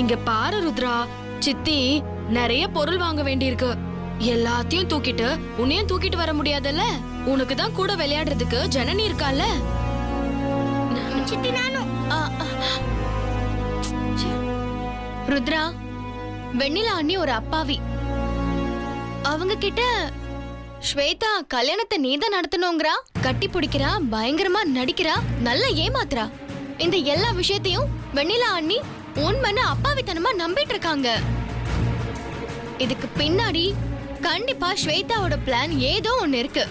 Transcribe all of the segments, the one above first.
இங்க பாரு ருத்ரா சித்தி நிறைய பொருள் வாங்க வேண்டியிருக்கு. எல்லாத்தையும் தூக்கிட்டு உன்னையும் தூக்கிட்டு வர முடியாதுல்ல? உனக்கு தான் கூட விளையாடுறதுக்கு ஜனனி இருக்கால ருத்ரா வெண்ணிலா அண்ணி ஒரு அப்பாவி. அவங்க கிட்ட ஸ்வேதா கல்யாணத்தை நீதான் நடத்தணுங்கிறா? கட்டி பிடிக்கிறா பயங்கரமா நடிக்கிறா நல்லா ஏமாத்துறா. இந்த எல்லா விஷயத்தையும் வெண்ணிலா அண்ணி உண்மைன்னு அப்பாவித்தனமா நம்பிட்டு இருக்காங்க இதுக்கு பின்னாடி கண்டிப்பா ஸ்வேதாவோட பிளான் ஏதோ ஒண்ணு இருக்கு.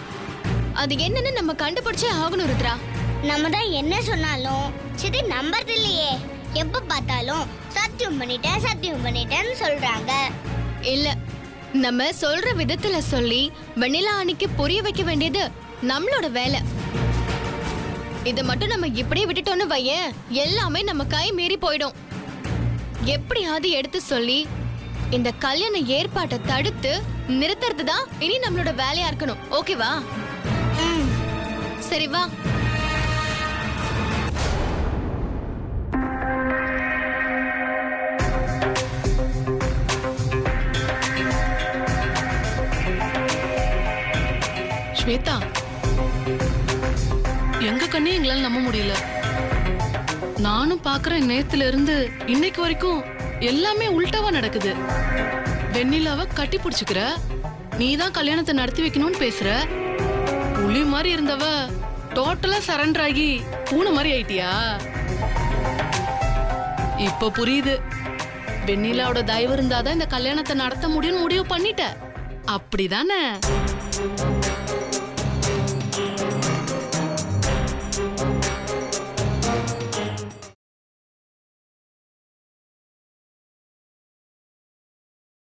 அது என்னன்னு நம்ம கண்டுபிடிச்சே ஆகணும் ருத்ரா. நம்ம தான் என்ன சொன்னாலும் சித்தி நம்புறது இல்லையே. எப்ப பார்த்தாலும் சத்தியம் பண்ணிட்டேன் சத்தியம் பண்ணிட்டேன்னு சொல்றாங்க. இல்ல நம்ம சொல்ற விதத்துல சொல்லி வெண்ணிலா அன்னைக்கு புரிய வைக்க வேண்டியது நம்மளோட வேலை. இத மட்டும் நம்ம இப்படியே விட்டுட்டோம்னு வையேன் எல்லாமே நம்ம கை மீறி போயிடும். எப்படியாவது எடுத்து சொல்லி இந்த கல்யாண ஏற்பாட்டை தடுத்து நிறுத்துறது தான் இனி நம்மளோட வேலையா இருக்கணும். ஓகேவா சரி வா. ஸ்வேதா எங்க கண்ணே எங்களால நம்ப முடியல. நானும் பாக்குறேன் நேத்துல இருந்து இன்னைக்கு வரைக்கும் எல்லாமே உல்டாவா நடக்குது. வெண்ணிலாவ கட்டி பிடிச்சுக்கிற நீ தான் கல்யாணத்தை நடத்தி வைக்கணும்னு பேசுற புலி மாதிரி இருந்தவ டோட்டலா சரண்டர் ஆகி பூனை மாதிரி ஆயிட்டியா? இப்ப புரியுது. வெண்ணிலாவோட தயவு இருந்தாதான் இந்த கல்யாணத்தை நடத்த முடியும்னு முடிவு பண்ணிட்ட. அப்படிதானே?